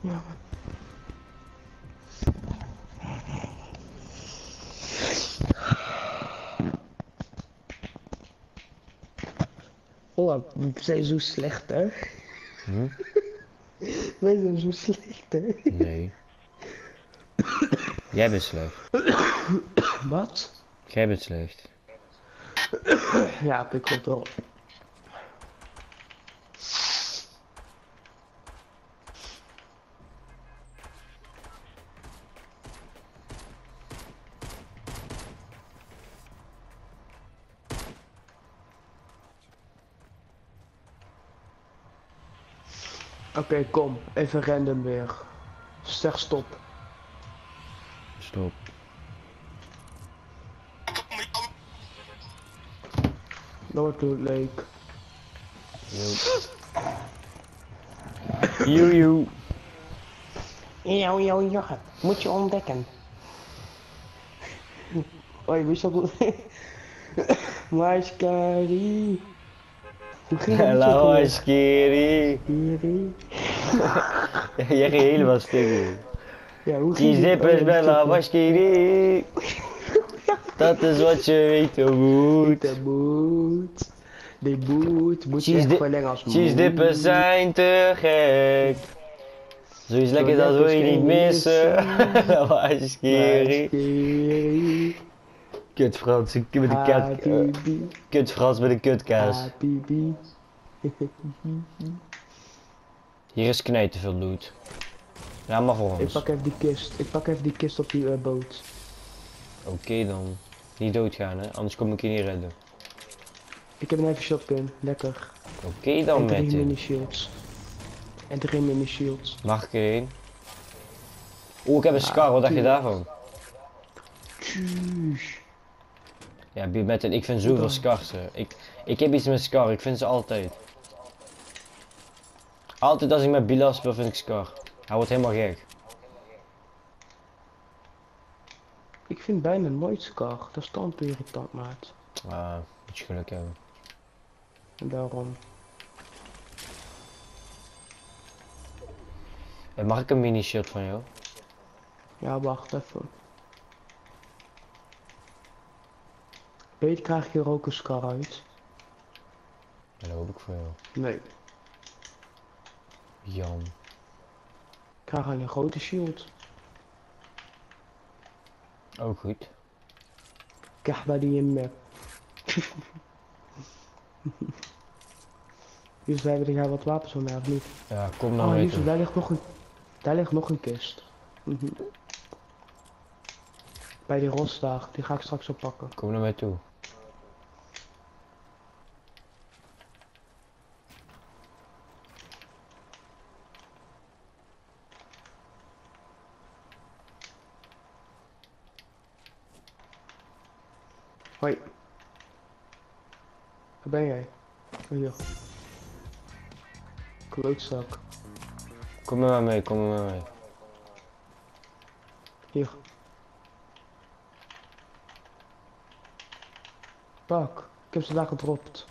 Man. Oh, we zijn zo slecht, hè? Hm? Wij zijn zo slecht, hè? Nee. Jij bent slecht. Wat? Jij bent slecht. Ja, ik klopt wel. Oké, kom. Even random weer. Zeg stop. Stop. Dat wordt het leuk. Joe. Joe. Jouw, jouw joggen. Moet je ontdekken. Hoi, wist je dat? Maaskari. Hoe ging Jij ging helemaal stuk. Ja, hoe het? zippers Oh, bij ja, La Skiri. Dat is wat je weten moet. De boot. De boot. Moet je Cheese echt verlengen als Cheesedippen moed. zijn te gek. Zoiets lekker dat wil je niet missen. La Skiri. Maaskari. Kut Frans, met een eh, Habibi. Kut Frans met een kutkaas. Hier is knijt te veel loot. Ja, mag voor Ik ons. pak even die kist. Ik pak even die kist op die eh, boot. Oké dan. Niet doodgaan hè, anders kom ik je niet redden. Ik heb een even shotgun. Lekker. Oké dan en drie met mini shields. En drie mini shields. Mag ik er één? Oeh, ik heb een Ja, scar, wat dacht je daarvan? Tjuus. Ja, met ik vind zoveel scars. Ik, ik heb iets met scar, ik vind ze altijd. Altijd als ik met Bilal speel vind ik scar. Hij wordt helemaal gek. Ik vind bijna nooit Scar. Dat is dan te irritant, maat. Ah, moet je geluk hebben. En daarom. Mag ik een mini shield van jou? Ja, wacht even. Weet krijg ik hier ook een Scar uit? Dat hoop ik voor jou. Nee. Jan. Ik krijg alleen een grote shield. Ook goed. Krijg bij die in map. Dus wij hebben wat wapens van mij of niet? Ja, kom nou Oh, daar ligt nog een, daar ligt nog een kist. Mhm. Bij die rosdag, die ga ik straks oppakken. Kom naar mij toe. Hoi. Waar ben jij? Oh, hier. Klootzak. Kom mij mee, kom mij mee. Hier. Pak. Ik heb ze daar gedropt.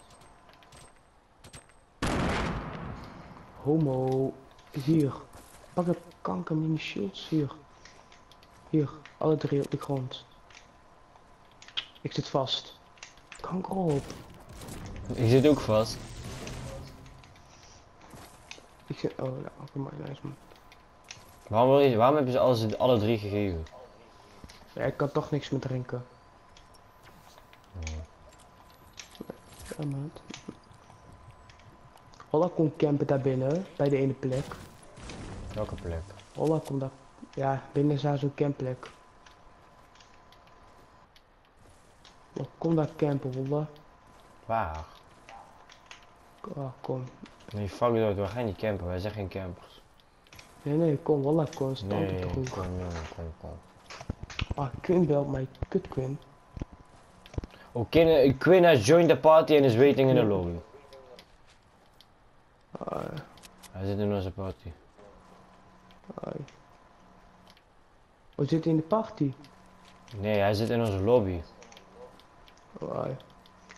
Homo. Hier. Pak de kanker mini shields. Hier. Hier. Alle drie op de grond. Ik zit vast. Kanker op. Ik zit ook vast. Ik zit... Oh, ja. Oké, maar nice man. Waarom, wil je, waarom hebben ze alles, alle drie gegeven? Ja, ik kan toch niks meer drinken. Ja, maat. Holla komt campen daar binnen, bij de ene plek. Welke plek? Holla komt daar... Ja, binnen is daar zo'n campplek. Oh, kom daar campen, Holla. Waar? Oh, kom. Nee, fuck dat, we gaan niet campen, wij zijn geen campers. Nee, nee, kom, Holla, kom. Stand op Nee, kom, jongen, kom, kom. Ah, Quinn belt mij. Kut Quinn. Oh, Quinn, Quinn has joined the party and is waiting in the lobby. Ah, Hij zit in onze party. ai. We zitten in de party. Nee, hij zit in onze lobby.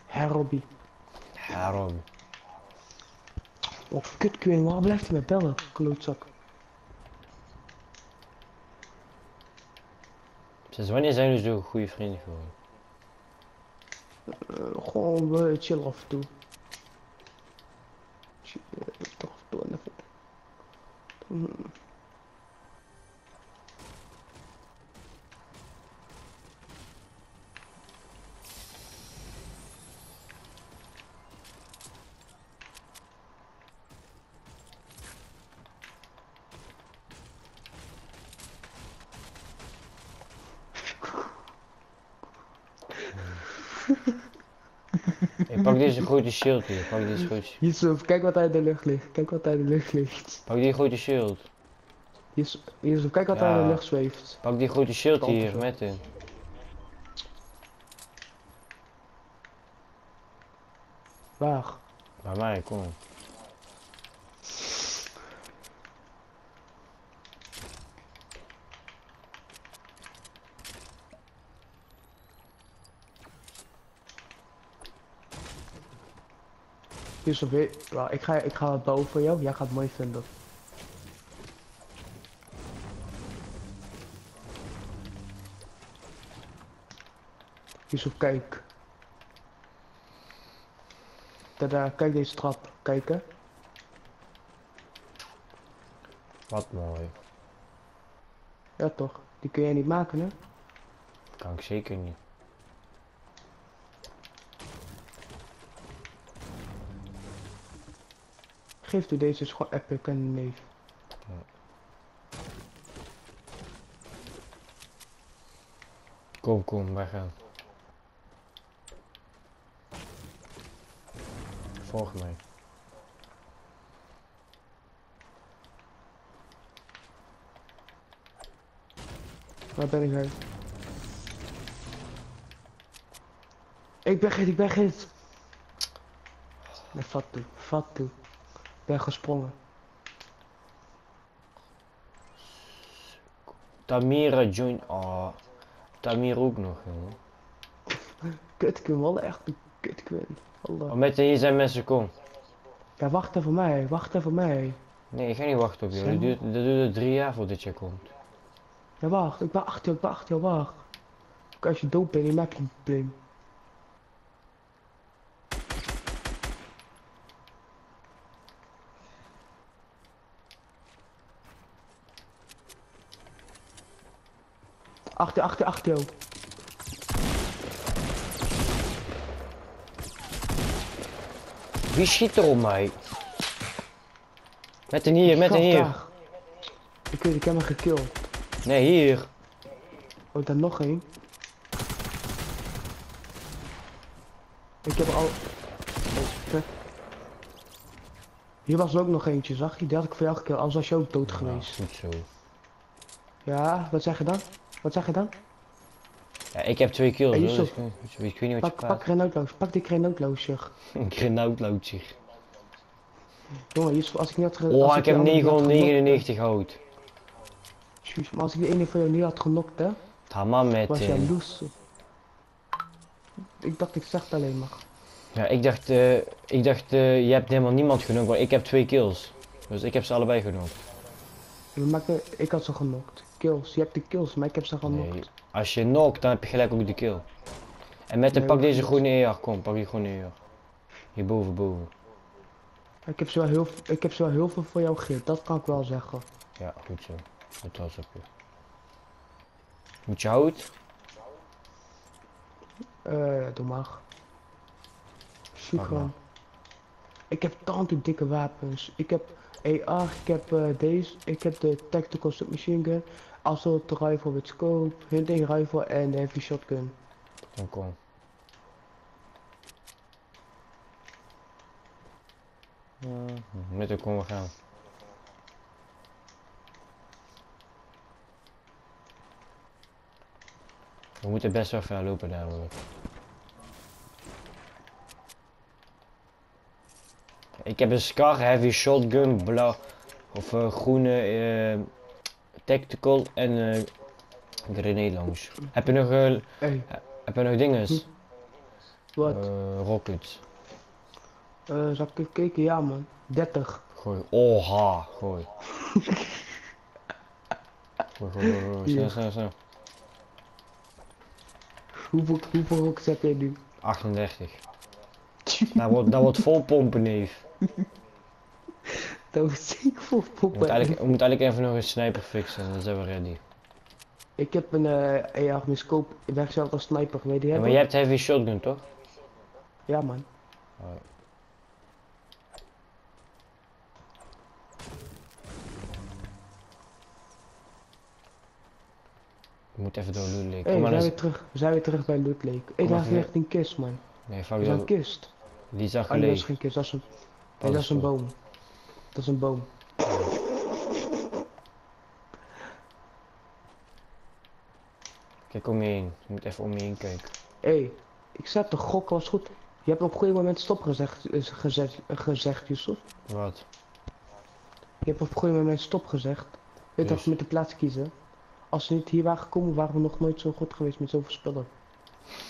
Hè, Robbie. Daarom. Oh, kut Quinn, waar blijft hij met bellen? Klootzak. Sinds wanneer zijn we zo goede vrienden geworden? Eh, gewoon we chill af en toe. Chill, eh, toch af en toe en even. Hmm. Ik pak deze grote shield hier. Pak deze grote, Yusuf, kijk wat hij in de lucht ligt. Kijk wat hij in de lucht ligt. pak die grote shield. Yusuf, Yusuf kijk wat hij in de lucht zweeft. Pak die grote shield hier met hem. Waar? Bij mij, kom. Yusuf, weet- ja, ik ga, ik ga het bouwen voor jou. Jij gaat het mooi vinden. Yusuf, kijk. Tada, kijk deze trap. Kijk hè. Wat mooi. Ja toch, die kun jij niet maken hè? Kan ik zeker niet. Geef u deze gewoon epic en neef. Kom, kom, wij gaan. Volg mij. Waar ben ik uit? Ik ben geen, ik ben geen. Nee, vat toe, vat toe. Ik ben gesprongen. Tamira join. Oh. Tamir ook nog, jongen. Kutquin, wel echt een kutquin. Oh, met hier zijn mensen, kom. Ja, wacht even mij, wacht even mij. Nee, ik ga niet wachten op jou. Dat duurt, dat duurt drie jaar voordat je komt. Ja, wacht, ik jou, ik ben achter jou, wacht. Als je dood bent, je een probleem. Achter, achter, achter jou. Wie schiet er op mij? Met een hier, met een hier. daar. Ik weet, ik heb hem gekillt. Nee, hier. Oh, daar nog één. Ik heb al... Oh. Hier was er ook nog eentje, zag je? Die had ik voor jou gekillt, anders was je ook dood Ja, geweest. goed zo. Ja, wat zeg je dan? Wat zeg je dan? Ja, ik heb twee kills, Hey, dus ik, ik weet niet wat je Pak, pak Renaultloos, pak die Renaultloos, zeg. Grenout zich. Jongen, Yusuf, als ik niet had Oh, ik heb andere niet had genokt, 999 hout. Sjoes, Maar als ik die ene van jou niet had genokt, hè, Tamam met. was eh, jij loes. Ik dacht, ik zeg het alleen maar. Ja, ik dacht, eh, ik dacht eh, je hebt helemaal niemand genoeg, maar ik heb twee kills. Dus ik heb ze allebei genoeg. Me- Ik had ze genokt. Kills, je hebt de kills, maar ik heb ze genokt. Nee, als je knokt, dan heb je gelijk ook de kill. En met de Nee, pak deze groene ER, kom, pak die groene ER. Hierboven, boven. Ik heb, zo wel heel, ik heb zo wel heel veel voor jou gegeven, dat kan ik wel zeggen. Ja, goed zo. Ben trots op je. Moet je hout? Eh, doe maar. Gewoon. Ik heb tante dikke wapens. Ik heb AR, ik heb eh, deze, ik heb de Tactical Submachine Gun, Assault Rifle with Scope, Hunting Rifle en de Heavy Shotgun. Dan kom. Mhm, Met de kom we gaan. We moeten best wel ver lopen namelijk. Ik heb een Scar Heavy Shotgun blauw of eh, groene eh, tactical en eh grenade launch. Heb je nog, Hey, heb je nog dinges? wat? Eh, rockets. Zal ik even kijken? Ja man. 30. Gooi. Oh, ha. Gooi. Gooi, gooi, gooi, gooi. Snel, Hier. snel, snel. Hoeveel, hoeveel rockets heb jij nu? 38. Dat wordt, dat wordt vol pompen, neef. Dat was zeker voor We poppen. moeten eigenlijk, we moeten eigenlijk even nog een sniper fixen, dan zijn we ready. Ik heb een ER mijn scope. Ik zelf als sniper. Weet je Ja, maar jij hebt heavy shotgun, toch? Ja man. Je moet even door Loot Lake. Hé, Kom we maar zijn eens. weer terug. We zijn weer terug bij Loot Lake. Daar even ligt een kist man. Nee, Dat fuck is een dat. kist. Die zag Oh nee, dat is geen kist. Dat is een, Dat dat is een boom. Dat is een boom. Kijk om je heen. Je moet even om je heen kijken. Hé, ik zet de gok was goed. Je hebt op een goed moment stop gezegd, gezegd, gezegd Yusuf. Wat? Je hebt op een goed moment stop gezegd. Weet Dus? toch, met de plaats kiezen. Als we niet hier waren gekomen, waren we nog nooit zo goed geweest met zoveel spullen.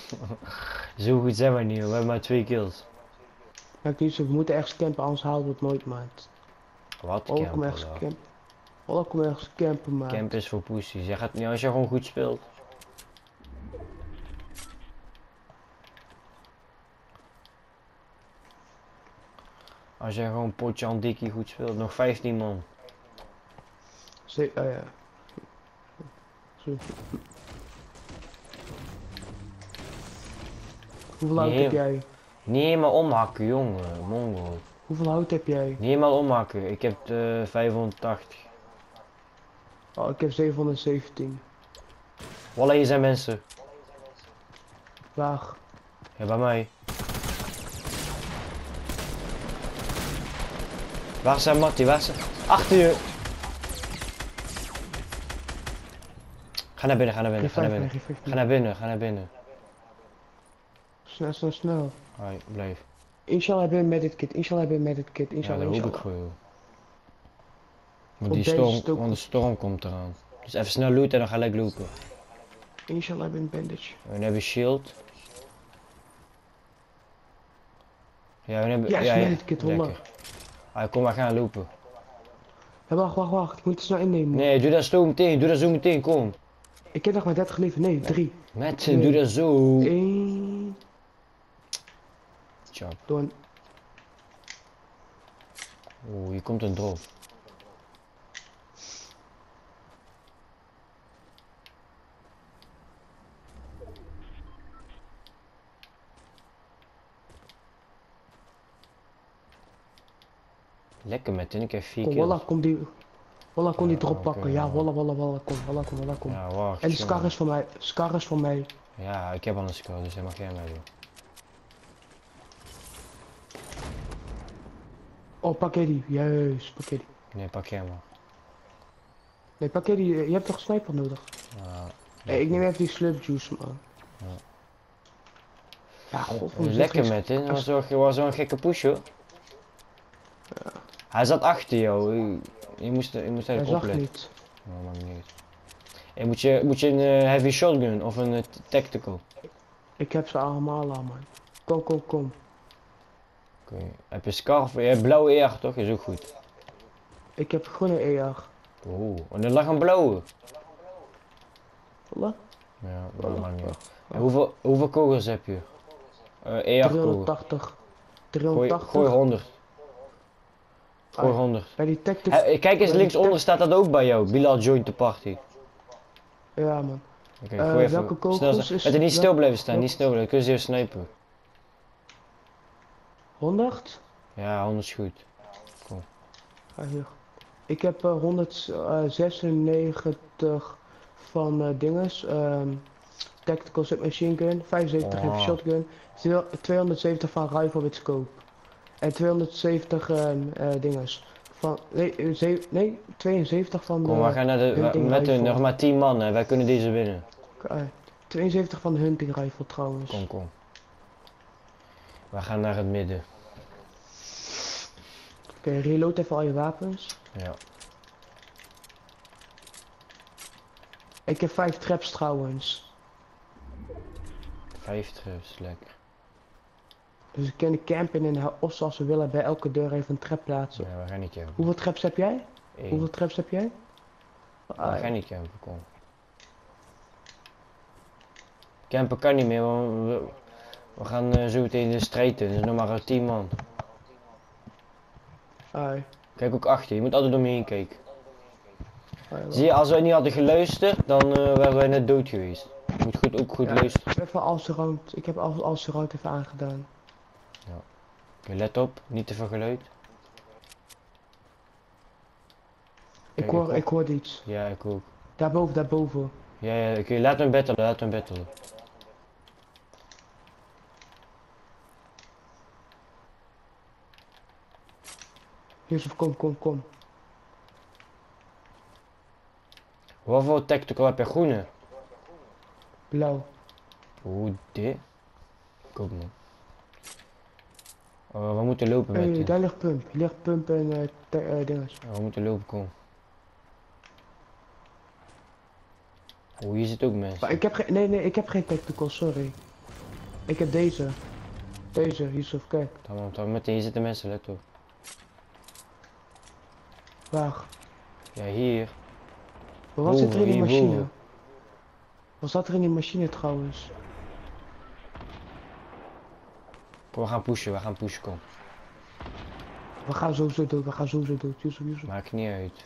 Zo goed zijn we niet, we hebben maar twee kills. Kijk Yusuf, we moeten ergens campen, anders halen we het nooit, maat. Wat? Kom Campen, ergens campen. Kom ergens campen, maat. Camp is voor poesies. Jij gaat niet als je gewoon goed speelt. Als jij gewoon potje aan dikkie goed speelt, nog 15 man. Ze oh ja. Zo. Hoeveel Nee. heb jij? Niet helemaal omhakken, jongen, mongo. Hoeveel hout heb jij? Niet helemaal omhakken, ik heb eh 580. Oh, ik heb 717. Wallah, hier zijn mensen. Waar? Ja, bij mij. Waar zijn Mattie? Waar zijn... Achter je! Ga naar binnen, ga naar binnen, ga naar binnen. Ga naar binnen, ga naar binnen. Snel, snel, snel. Hoi, blijf. Inshallah hebben we een medit kit, inshallah hebben we een medit kit, Ja, inshallah, dat hoop ik inshallah. voor jou. Want die storm, want de storm komt eraan. Dus even snel looten en dan gelijk lopen. Inshallah hebben we een bandage. En dan hebben we shield. Ja, we hebben... Ja, ja, ja, medit kit, wallah. lekker. Ah, kom maar gaan lopen. Ja, wacht, wacht, wacht, ik moet het snel innemen. Nee, doe dat zo meteen, doe dat zo meteen, kom. Ik heb nog maar 30 leven, nee, 3. Met, doe dat zo. 1, Tjap. door een... Oeh, hier komt een drop. Lekker met ik heb vier Kom, kills. wallah, kom die... Wallah, kom die Ja, drop pakken. Ja, ja. wallah, wallah, wallah, kom, wallah, kom, wallah, kom. Ja, wacht. En jongen. scar is van mij, scar is van mij. Ja, ik heb al een score, dus hij mag jij mij doen. Oh, pak jij die, juist, pak jij die. Nee, pak jij maar. Nee, pak jij die, je hebt toch sniper nodig? Ja, Hey, ik neem even die slurp juice, man. Ja. Ja, god, Lekker met dit, dat was een gekke push hoor. Hij zat achter jou, je, je moest, je moest Hij eigenlijk zag opletten. niet. Maakt niet. Hey, moet, je, moet je een eh, heavy shotgun of een eh, tactical? Ik heb ze allemaal al, man. Kom, kom, kom. Oké. Heb je scarf? Je hebt blauwe eer toch? Is ook goed. Ik heb groene ER. Oeh, en er lag een blauwe. Wallah. Ja, dat maakt niet uit. En hoeveel, hoeveel kogels heb je? Eh ER kogels. 380. Gooi, 380. gooi 100. Gooi Ah, 100. Bij die tactic. Eh, kijk eens linksonder staat dat ook bij jou. Bilal joint the party. Ja, man. Oké, Eh, gooi even. welke kogels snel, is- Met er niet stil blijven staan, niet stil blijven. Kun je ze even snipen. 100? Ja, 100 is goed. Ah, hier. Ik heb eh, 196 van eh dinges. ehm, tactical submachine gun. 75 Oh. heavy shotgun. twee- 270 van rifle with scope. En 270 ehm, eh, dinges. Van, nee, eh, ze- nee, 72 van Kom, de we gaan naar de. Met rifle. nog maar 10 man, hè. wij kunnen deze winnen. eh, 72 van de hunting rifle trouwens. Kom, kom. We gaan naar het midden. Oké, reload even al je wapens. Ja. Ik heb 5 traps trouwens. Vijf trips, lekker. Dus we kunnen campen in de of zoals we willen bij elke deur even een trap plaatsen. Ja, we gaan niet campen. Hoeveel traps heb jij? Eén. Hoeveel traps heb jij? We Ah, gaan niet campen, kom. Campen kan niet meer, want we, we gaan eh, zo meteen de strijd in. Dus nog maar 10 man. ai, Kijk ook achter, je moet altijd om je heen kijken. Zie je, als wij niet hadden geluisterd, dan eh, waren wij net dood geweest. Je moet goed, ook goed Ja. luisteren. Even als rood. Ik heb als, als rood even aangedaan. Oké, let op, niet te veel geluid. Ik hoor, ik- ik hoorde iets. Ja, ik ook. Daarboven, daarboven. Ja, ja, oké, laat hem battelen, laat hem battelen. Yusuf, kom, kom, kom. Wat voor tactical heb je groene? Blauw. Oeh, dit. Kom man. Oh, we moeten lopen Hé, met hey, die. daar ligt pump. Ligt pump en eh eh, dinges. Oh, we moeten lopen, kom. Oh, hier zit ook mensen. Maar ik heb geen, nee, nee, ik heb geen tactical, sorry. Ik heb deze. Deze, Yusuf, kijk. Tamam, tamam, met hier zitten mensen, let op. Waar? Ja, hier. Maar wat zit er in die machine? boven. Wat zat er in die machine trouwens? Kom, we gaan pushen, we gaan pushen, kom. We gaan sowieso dood, we gaan sowieso dood. Yusuf, Yusuf. Maakt niet uit.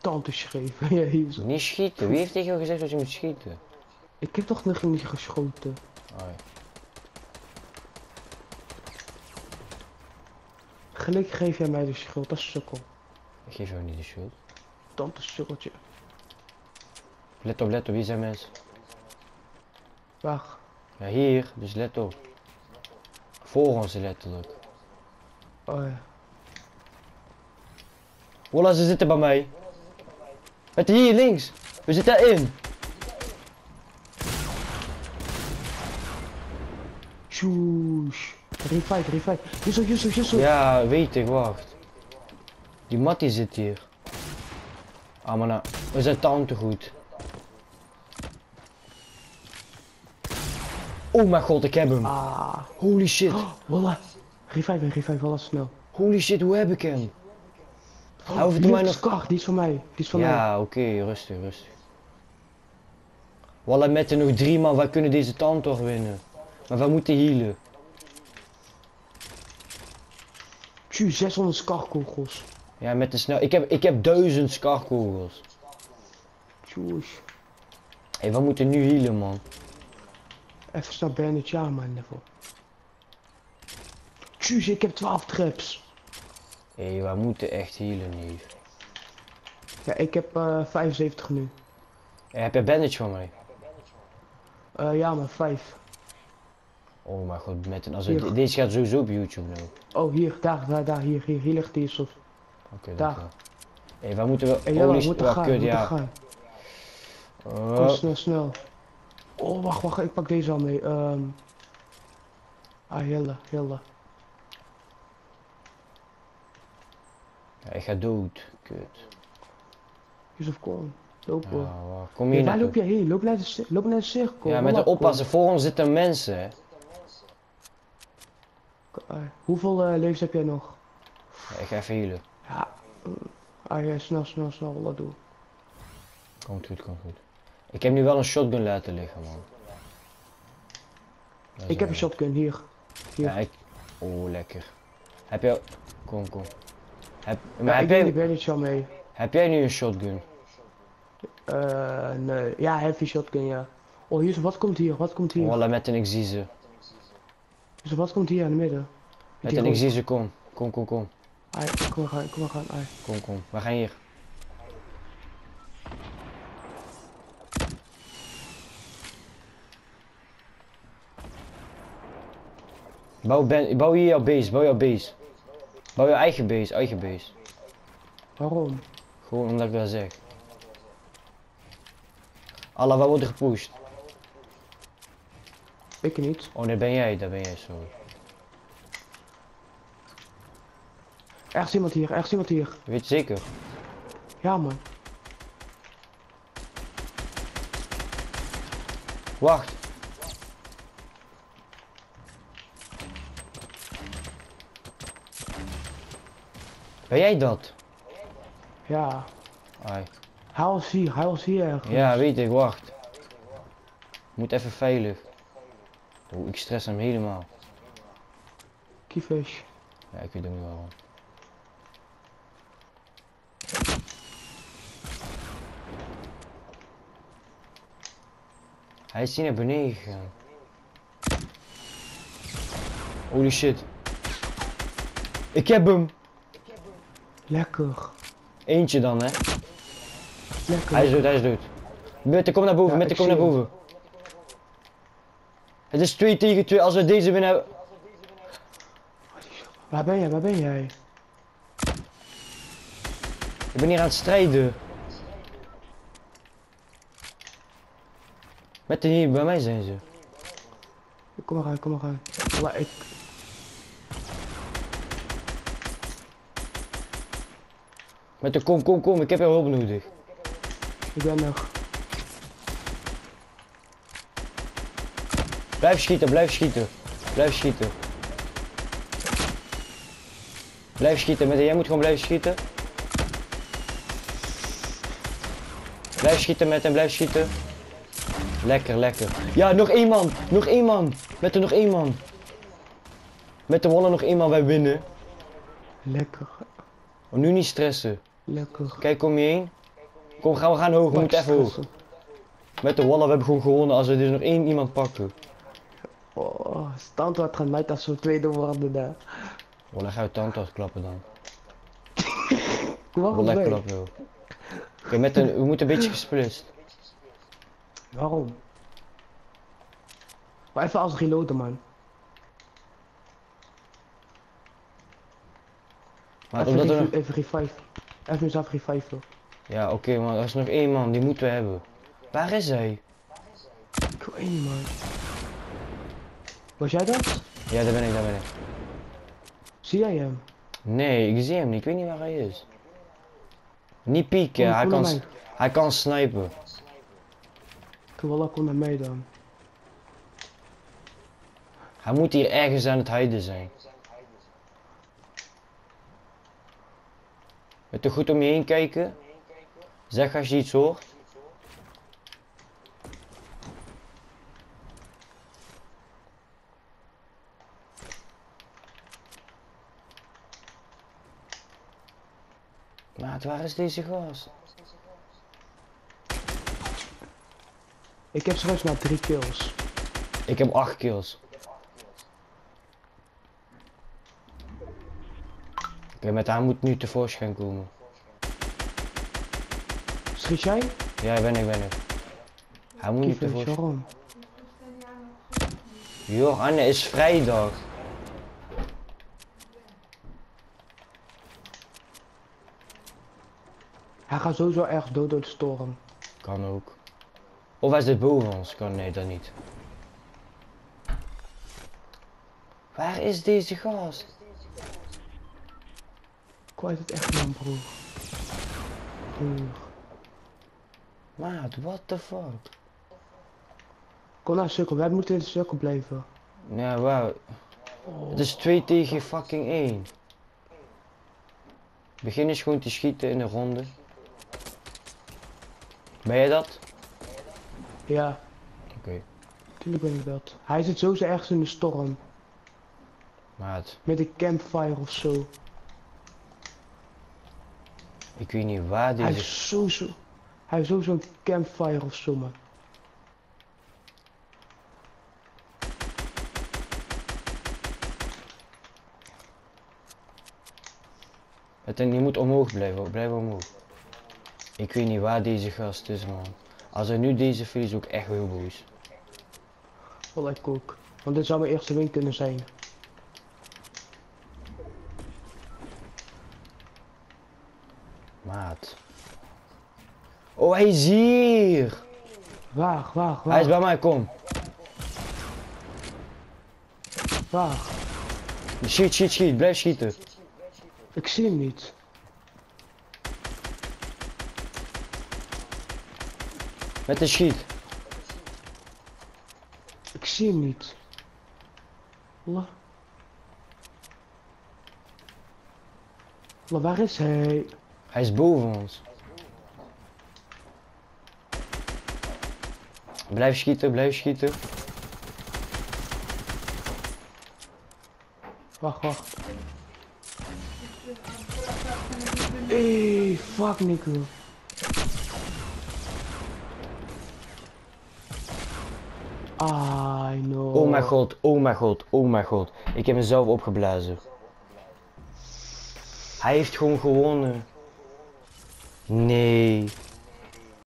Tante schreven, ja, Yusuf. Niet schieten, wie heeft tegen jou gezegd dat je moet schieten? Ik heb toch nog niet geschoten. Oh, ja. Gelukkig geef jij mij de schuld, dat is sukkel. Ik geef jou niet de schuld. Tante sukkeltje. Let op, let op, hier zijn mensen. Wacht. Ja, hier, dus let op. Voor ons letterlijk. Oh ja. Wolla, ze zitten bij mij. Met hier links. We zitten erin. Tjoes. Revive, revive. Yusuf, Yusuf, Yusuf. Ja, weet ik, wacht. Die Mattie zit hier. Ah, maar nou, we zijn tante goed. Oh mijn god, ik heb hem. Ah. Holy shit. Walla. Revive, revive, walla snel. Holy shit, hoe heb ik hem? Hij hoeft Die mij nog... Die is van mij. Die is van mij. Ja, oké, rustig, rustig. Walla, met er nog drie man, wij kunnen deze tand toch winnen. Maar wij moeten healen. Tjoe, 600 Scar kogels. Ja, met de snel. Ik heb, ik heb duizend skarkogels. Tjoes. Hé, hey, we moeten nu healen, man. Even snel Bandit Jarman level. Tjoes, ik heb 12 traps. Hé, hey, we moeten echt healen, neef. Ja, ik heb eh 75 nu. Hey, heb je bandage van mij? Eh ja, maar 5. Oh mijn god, met een, als Hier. deze gaat sowieso op YouTube nou. Oh, hier, daar, daar, daar, hier, hier, hier ligt die Yusuf. Oké, Daar. Hé, hey, waar moeten we... En ja, Holy we moeten wacht, gaan, kut, ja. gaan. Kom Oh, snel, snel. Oh, wacht, wacht, ik pak deze al mee. Ehm Ah, Hille, Hille. ja, ik ga dood, kut. Yusuf, kom. Loop hoor. Ja, kom Hey, hier waar loop jij heen? Loop naar de, cir- loop naar de cirkel. Ja, met de oppassen, voor ons zitten mensen, hoeveel eh levens heb jij nog? Ja, ik ga even healen. Ja. Ah, ja, snel, snel, snel. Wat doen? Komt goed, komt goed. Ik heb nu wel een shotgun laten liggen, man. Dat Ik heb een shotgun hier. Hier. Ja, ik... Oh, lekker. Heb jij... Kom, kom. Heb... Ja, Maar ik heb, die jij... bandage al mee. heb jij nu een shotgun? Eh, nee. Ja, heavy shotgun, ja. Oh, hier is wat komt hier? Wat komt hier? Walla, met een Exize. Dus wat komt hier in het midden? Met een rook. Exize, kom. Kom, kom, kom. Ai, kom maar gaan, kom gaan. Ai. Kom, kom. We gaan hier. Bouw, ben, bouw hier jouw base, bouw jouw base. Bouw je eigen base, eigen base. Waarom? Gewoon omdat ik dat zeg. Allah, waar wordt er gepusht? Ik niet. Oh, nee, ben jij, daar ben jij, sorry. Ergens iemand hier, ergens iemand hier. Weet je zeker? Ja man. Wacht. Ben jij dat? Ja. Ai. Hij was hier, hij was hier ergens. Ja, weet ik, wacht. Moet even veilig. Oeh, ik stress hem helemaal. Kiefish. Ja, ik weet ook niet waarom. Hij is hier naar beneden gegaan. Holy shit. Ik heb hem. Lekker. Eentje dan, hè. Lekker. Hij is dood, hij is dood. Mitte, kom naar boven, Ja, Mitte, kom naar boven. Het is 2 tegen 2. Als we deze winnen hebben... Waar ben jij? Waar ben jij? Ik ben hier aan het strijden. Met de hier, bij mij zijn ze. Kom maar aan, kom maar aan. Maar ik... Met de kom, kom, kom, ik heb jou hulp nodig. Ik ben er. Blijf schieten, blijf schieten. Blijf schieten. Blijf schieten, met jij moet gewoon blijven schieten. Blijf schieten met hem, blijf schieten. Lekker, lekker. Ja, nog één man, nog één man. Met er nog één man. Met de wollen nog één man, wij winnen. Lekker. Oh, nu niet stressen. Lekker. Kijk, kom je heen. Kom, gaan we gaan hoog, we moeten even hoog. Met de wallen, we hebben gewoon gewonnen als we dus nog één iemand pakken. Oh, standaard gaat mij als zo'n tweede worden daar. Oh, dan gaan we tandtas klappen dan. Waarom lekker klappen, joh. Oké, met een, we moeten een beetje gesplitst. Waarom? Maar even als reloaden man. Maar even, omdat nog... even revive. Even mezelf revive. Ja, oké, maar er is nog één man, die moeten we hebben. Waar is hij? Ik weet niet man. Was jij dat? Ja, daar ben ik, daar ben ik. Zie jij hem? Nee, ik zie hem niet, ik weet niet waar hij is. Niet pieken, hij, kan, hij kan snipen. Kom wel kom naar mij dan. Hij moet hier ergens aan het hiden zijn. Met er goed om je heen kijken. Zeg als je iets hoort. Maat, waar is deze gast? Ik heb straks maar drie kills. Ik heb 8 kills. Oké, met haar moet nu tevoorschijn komen. Schiet jij? Ja, ben ik, ben ik. Hij moet nu Kiefish, tevoorschijn. waarom? Joh, Anne is vrijdag. Hij gaat sowieso ergens dood door de storm. Kan ook. Of hij zit boven ons. Kan, nee, dat niet. Waar is deze gast? Ik weet het echt man broer. Broer. Maat, what the fuck? Kom naar de cirkel, wij moeten in de cirkel blijven. Ja, wauw. Het is 2 tegen fucking 1. Begin eens gewoon te schieten in de ronde. Ben jij dat? Ja, Oké. tuurlijk ben ik dat. Hij zit sowieso ergens in de storm. Maat, Met een campfire of zo. ik weet niet waar Hij deze... is sowieso... Hij heeft sowieso een campfire of zo man. Het, en je moet omhoog blijven, blijf omhoog. Ik weet niet waar deze gast is, man. Als hij nu deze verliest, ook echt heel boos. Wel ik ook. Want dit zou mijn eerste win kunnen zijn. Maat. Oh, hij is hier! Waar, waar, waar, Hij is bij mij, kom. waar? Schiet, schiet, schiet, blijf schieten. Ik zie hem niet. Met de schiet. zie hem niet. La. La, waar is hij? Hij is boven ons. Blijf schieten, blijf schieten. Wacht, wacht. Hey, fuck Nico. I know. Oh mijn god, oh mijn god, oh mijn god. Ik heb mezelf opgeblazen. Hij heeft gewoon gewonnen. Nee.